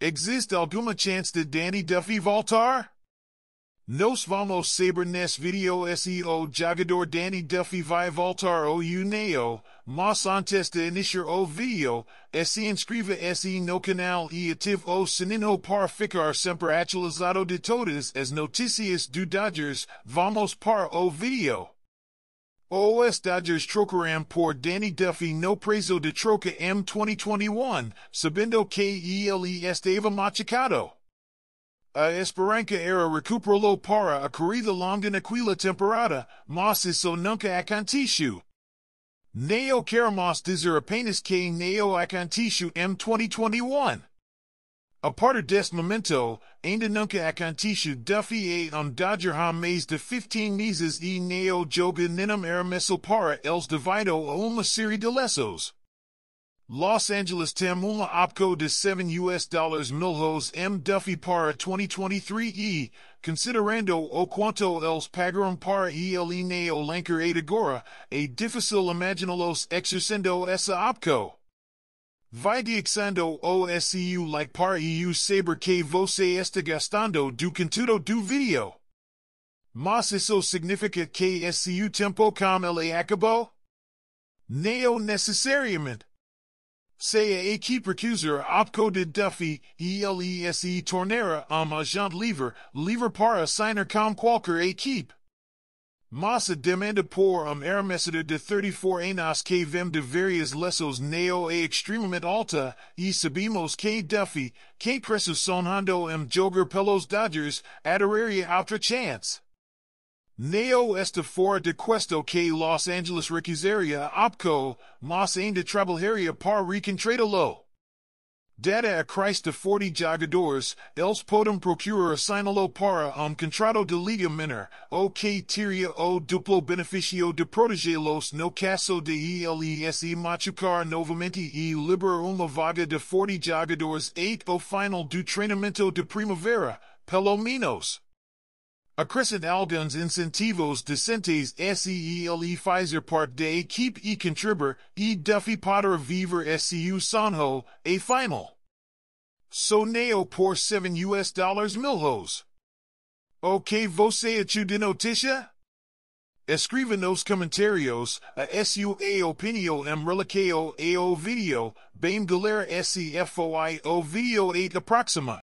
Existe alguma chance de Danny Duffy voltar? Nos vamos saber nesse vídeo SEO jogador Danny Duffy vai voltar o Uneo, mas antes de iniciar o vídeo, se inscreva se no canal e ative o sininho para ficar sempre atualizado de todas as notícias do Dodgers, vamos para o vídeo. OS Dodgers trocaram por Danny Duffy no preço de troca M 2021, sabendo que ele estava machucado. A Esperança era recuperá-lo para a corrida longa naquela temporada, mas isso nunca aconteceu. Neo dizer apenas que neo aconteceu M 2021. A partir deste momento, ainda nunca aconteceu Duffy um Dodger há mais de 15 meses e neo joga nenhum arremesso para eles devido a uma série de lesões. Los Angeles tem uma opco de 7 US dollars milhões M. Duffy para 2023 e, considerando o quanto eles pagaram para ele na Olanker agora, é difícil imaginá-los exercendo essa opco. Vai dixando o SEU like para EU saber que você está gastando do conteúdo do vídeo. Mas isso significa que SEU tempo com ele acabou? Não necessariamente. Se a equipe recuser opco de Duffy, ELESE tornera um agent livre, livre para signer com qualquer equipe. Massa demanda por um arremessador de 34 anos que vem de várias lesões neo é extremamente alta, e sabemos que Duffy, que preço sonando em jogar pelos Dodgers, adoraria outra chance. Neo esta fora de questo que Los Angeles recusaria opco, mas ainda trabalharia para recontrato-lo. Dada a Christ de 40 jogadores, eles podem procurar assiná-lo para um contrato de liga menor, o que teria o duplo benefício de protegê-los no caso de ELES machucar novamente e liberar uma vaga de 40 jogadores at o final do treinamento de primavera, pelo menos. Acrescent alguns incentivos decentes SEELE Pfizer Part Day Keep e contribuir e Duffy Potter viver SEU Sanho, a final. So neo por 7 US dollars milhos. Ok você de notícia? Escreva nos comentários a sua opinião em relação ao vídeo, bem galera se foi o vídeo 8 aproxima.